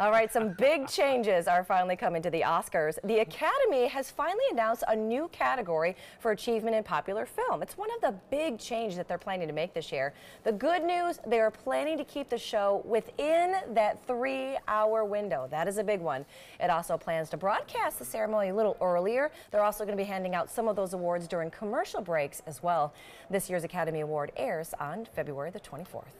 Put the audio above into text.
All right, some big changes are finally coming to the Oscars. The Academy has finally announced a new category for achievement in popular film. It's one of the big changes that they're planning to make this year. The good news, they are planning to keep the show within that three-hour window. That is a big one. It also plans to broadcast the ceremony a little earlier. They're also going to be handing out some of those awards during commercial breaks as well. This year's Academy Award airs on February the 24th.